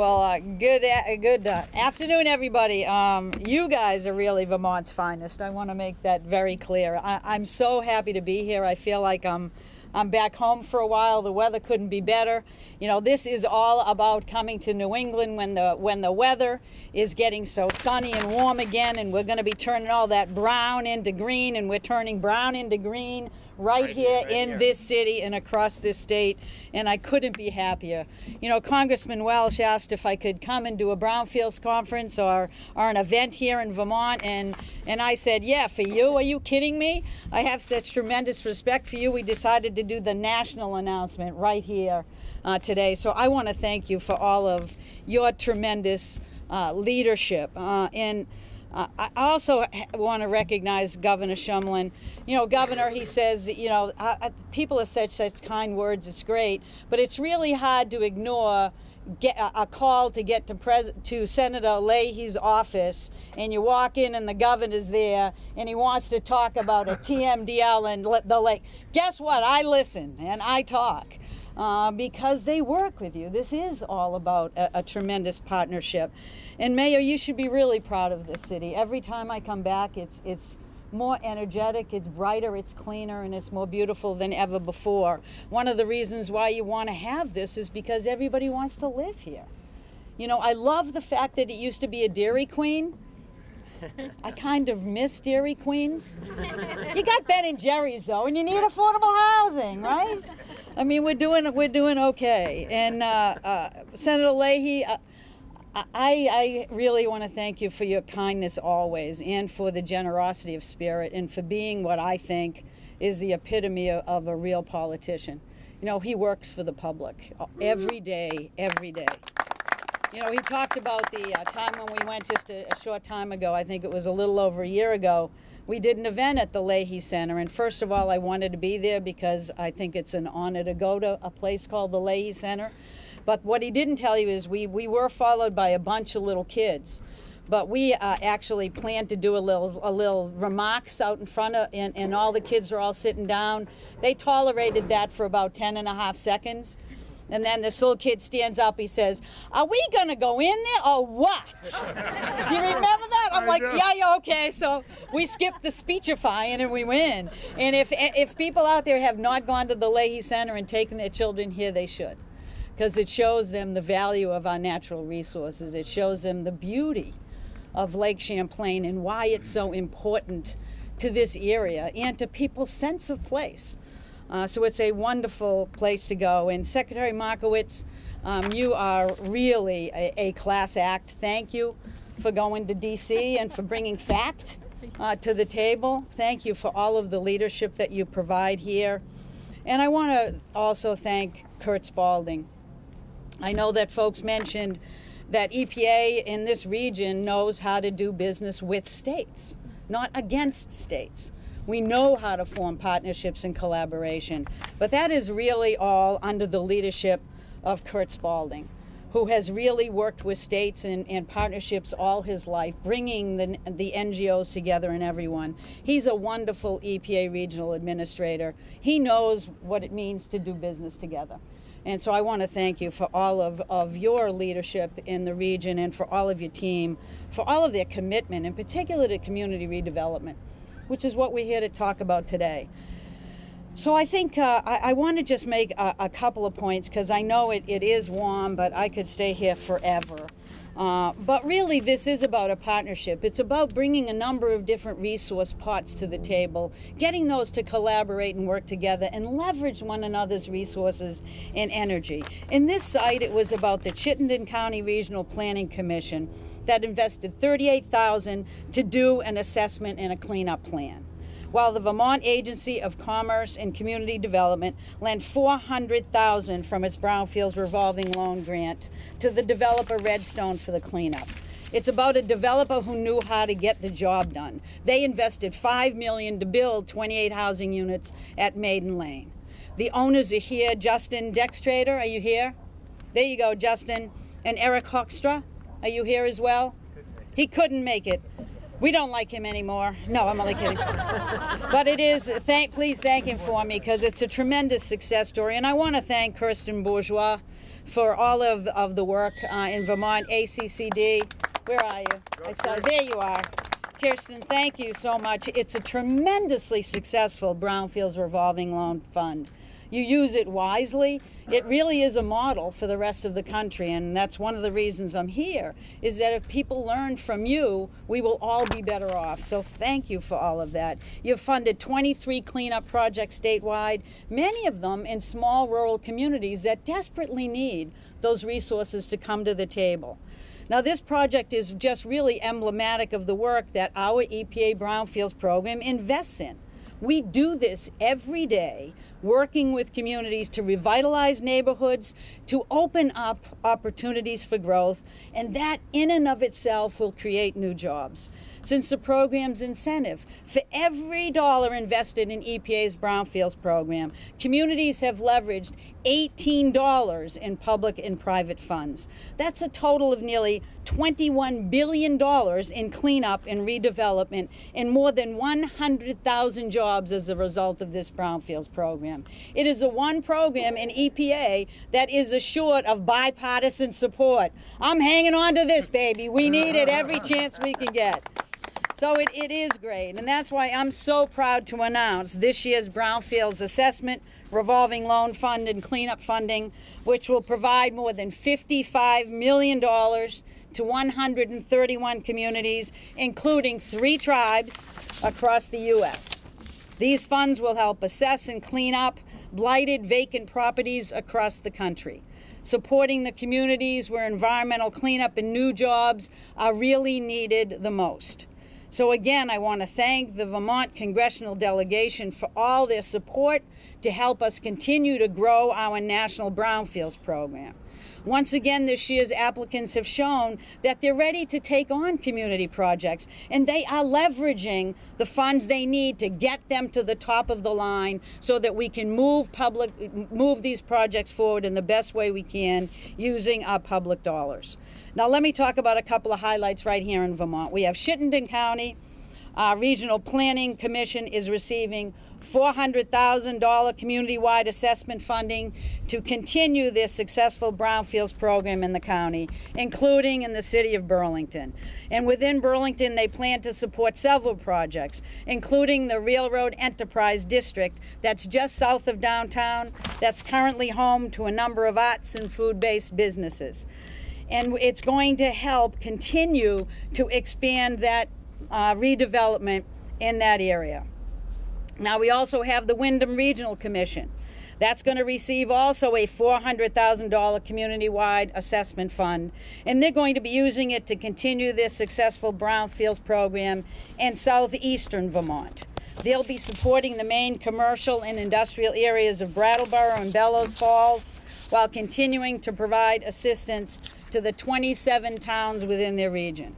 Well, uh, good good uh, afternoon, everybody. Um, you guys are really Vermont's finest. I want to make that very clear. I- I'm so happy to be here. I feel like I'm I'm back home for a while. The weather couldn't be better. You know, this is all about coming to New England when the when the weather is getting so sunny and warm again, and we're going to be turning all that brown into green, and we're turning brown into green right, Right here right in here. this city and across this state, and I couldn't be happier. You know, Congressman Welch asked if I could come and do a Brownfields conference or, or an event here in Vermont, and, and I said, Yeah, for you? Are you kidding me? I have such tremendous respect for you. We decided to do the national announcement right here uh, today. So I want to thank you for all of your tremendous uh, leadership. Uh, and uh, I also want to recognize Governor Shumlin. You know, Governor, he says, you know, uh, uh, people have said such kind words. It's great, but it's really hard to ignore get a, call to get to pres- to Senator Leahy's office, and you walk in and the governor's there, and he wants to talk about a TMDL and the lake. Guess what? I listen and I talk uh, because they work with you. This is all about a, a tremendous partnership. And Mayor, you should be really proud of this city. Every time I come back, it's it's more energetic, it's brighter, it's cleaner, and it's more beautiful than ever before. One of the reasons why you want to have this is because everybody wants to live here. You know, I love the fact that it used to be a Dairy Queen. I kind of miss Dairy Queens. You got Ben and Jerry's though, and you need affordable housing, right? I mean, we're doing we're doing okay. And uh, uh, Senator Leahy, uh, I, I really want to thank you for your kindness always, and for the generosity of spirit, and for being what I think is the epitome of, of a real politician. You know, he works for the public uh, every day, every day. You know, he talked about the uh, time when we went just a, a short time ago. I think it was a little over a year ago. We did an event at the Leahy Center, and first of all, I wanted to be there because I think it's an honor to go to a place called the Leahy Center. But what he didn't tell you is we, we were followed by a bunch of little kids. But we uh, actually planned to do a little a little remarks out in front of, and, and all the kids are all sitting down. They tolerated that for about 10 and a half seconds. And then this little kid stands up. He says, "Are we gonna go in there or what?" Do you remember that? I'm I like, do. "Yeah, yeah, okay." So we skipped the speechifying and we win. And if if people out there have not gone to the Leahy Center and taken their children here, they should, because it shows them the value of our natural resources. It shows them the beauty of Lake Champlain and why it's so important to this area and to people's sense of place. Uh, so it's a wonderful place to go. And Secretary Markowitz, um, you are really a, a class act. Thank you for going to DC and for bringing fact uh, to the table. Thank you for all of the leadership that you provide here. And I want to also thank Curt Spalding. I know that folks mentioned that EPA in this region knows how to do business with states, not against states. We know how to form partnerships and collaboration, but that is really all under the leadership of Curt Spalding, who has really worked with states and, and partnerships all his life, bringing the, the NGOs together and everyone. He's a wonderful EPA regional administrator. He knows what it means to do business together. And so I want to thank you for all of, of your leadership in the region and for all of your team, for all of their commitment, in particular to community redevelopment, which is what we're here to talk about today. So I think uh, I, I want to just make a, a couple of points because I know it, it is warm, but I could stay here forever. Uh, but really, this is about a partnership. It's about bringing a number of different resource pots to the table, getting those to collaborate and work together and leverage one another's resources and energy. In this site, it was about the Chittenden County Regional Planning Commission that invested 38,000 to do an assessment and a cleanup plan while the Vermont Agency of Commerce and Community Development lent 400,000 from its Brownfields revolving loan grant to the developer Redstone for the cleanup. It's about a developer who knew how to get the job done. They invested 5 million to build 28 housing units at Maiden Lane. The owners are here. Justin Dextradeur, are you here? There you go, Justin. And Eric Hoekstra, are you here as well? He couldn't make it. We don't like him anymore. No, I'm only kidding. but it is, thank, please thank him for me because it's a tremendous success story. And I want to thank Kirsten Bourgeois for all of, of the work uh, in Vermont, ACCD. Where are you? I saw, there you are. Kirsten, thank you so much. It's a tremendously successful Brownfields Revolving Loan Fund you use it wisely, it really is a model for the rest of the country. And that's one of the reasons I'm here, is that if people learn from you, we will all be better off. So thank you for all of that. You've funded 23 cleanup projects statewide, many of them in small rural communities that desperately need those resources to come to the table. Now, this project is just really emblematic of the work that our EPA Brownfields program invests in. We do this every day, working with communities to revitalize neighborhoods, to open up opportunities for growth, and that in and of itself will create new jobs since the program's incentive. For every dollar invested in EPA's Brownfields program, communities have leveraged $18 in public and private funds. That's a total of nearly $21 billion in cleanup and redevelopment and more than 100,000 jobs as a result of this Brownfields program. It is the one program in EPA that is assured of bipartisan support. I'm hanging on to this, baby. We need it every chance we can get. So it, it is great, and that's why I'm so proud to announce this year's Brownfields Assessment Revolving Loan Fund and Cleanup Funding, which will provide more than $55 million to 131 communities, including three tribes across the U.S. These funds will help assess and clean up blighted vacant properties across the country supporting the communities where environmental cleanup and new jobs are really needed the most. So again, I want to thank the Vermont congressional delegation for all their support to help us continue to grow our national brownfields program. Once again, this year's applicants have shown that they're ready to take on community projects and they are leveraging the funds they need to get them to the top of the line so that we can move public move these projects forward in the best way we can using our public dollars. Now let me talk about a couple of highlights right here in Vermont. We have Chittenden County our Regional Planning Commission is receiving $400,000 community-wide assessment funding to continue this successful brownfields program in the county, including in the city of Burlington. And within Burlington, they plan to support several projects, including the Railroad Enterprise District that's just south of downtown, that's currently home to a number of arts and food-based businesses. And it's going to help continue to expand that uh, redevelopment in that area. Now we also have the Windham Regional Commission. That's going to receive also a $400,000 community-wide assessment fund, and they're going to be using it to continue this successful brownfields program in southeastern Vermont. They'll be supporting the main commercial and industrial areas of Brattleboro and Bellows Falls while continuing to provide assistance to the 27 towns within their region.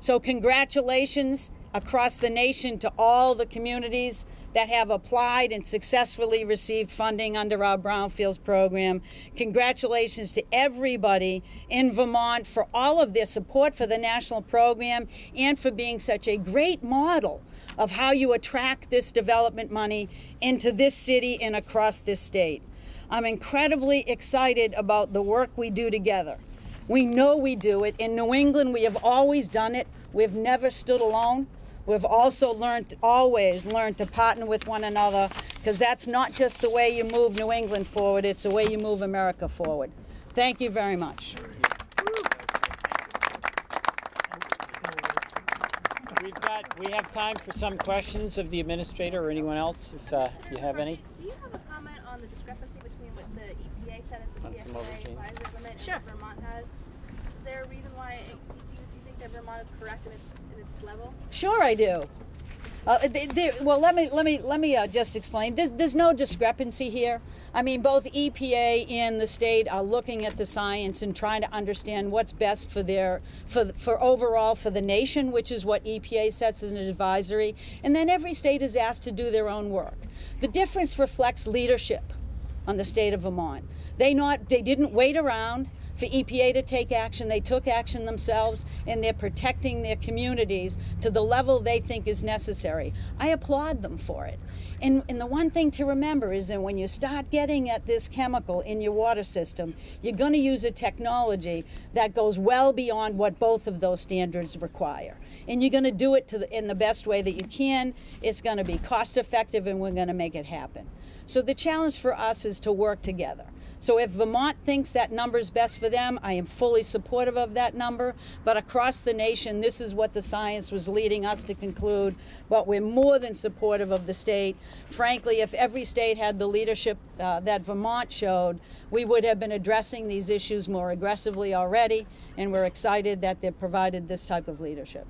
So congratulations across the nation to all the communities that have applied and successfully received funding under our Brownfields program. Congratulations to everybody in Vermont for all of their support for the national program and for being such a great model of how you attract this development money into this city and across this state. I'm incredibly excited about the work we do together. We know we do it. In New England, we have always done it. We've never stood alone. We've also learned, always learned to partner with one another because that's not just the way you move New England forward, it's the way you move America forward. Thank you very much. We've got, we have time for some questions of the administrator or anyone else if uh, you have any. Do you have a comment on the discrepancy between what the EPA said as the PSA advisory limit sure. and Vermont has? Is there a reason why that Vermont is correct in its, in its level? Sure, I do. Uh, they, they, well, let me let me let me uh, just explain. There's, there's no discrepancy here. I mean, both EPA and the state are looking at the science and trying to understand what's best for their for for overall for the nation, which is what EPA sets as an advisory. And then every state is asked to do their own work. The difference reflects leadership on the state of Vermont. They not they didn't wait around for EPA to take action. They took action themselves and they're protecting their communities to the level they think is necessary. I applaud them for it. And, and the one thing to remember is that when you start getting at this chemical in your water system, you're going to use a technology that goes well beyond what both of those standards require. And you're going to do it to the, in the best way that you can. It's going to be cost effective and we're going to make it happen. So the challenge for us is to work together. So if Vermont thinks that number is best for them, I am fully supportive of that number. But across the nation, this is what the science was leading us to conclude. But we're more than supportive of the state. Frankly, if every state had the leadership uh, that Vermont showed, we would have been addressing these issues more aggressively already. And we're excited that they've provided this type of leadership.